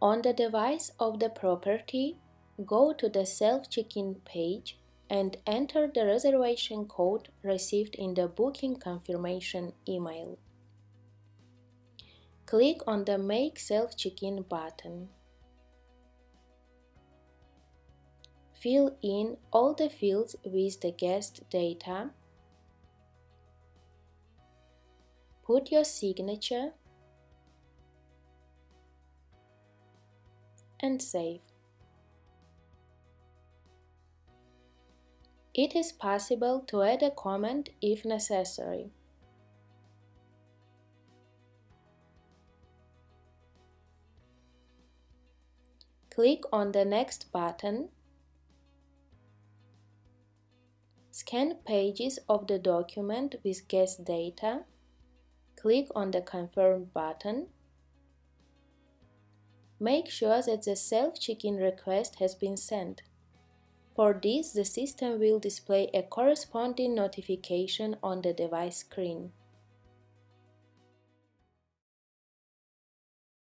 On the device of the property, go to the self-check-in page and enter the reservation code received in the booking confirmation email. Click on the Make Self-Check-In button. Fill in all the fields with the guest data. Put your signature and save. It is possible to add a comment if necessary. Click on the Next button. Scan pages of the document with guest data. Click on the Confirm button. Make sure that the self-check-in request has been sent. For this, the system will display a corresponding notification on the device screen.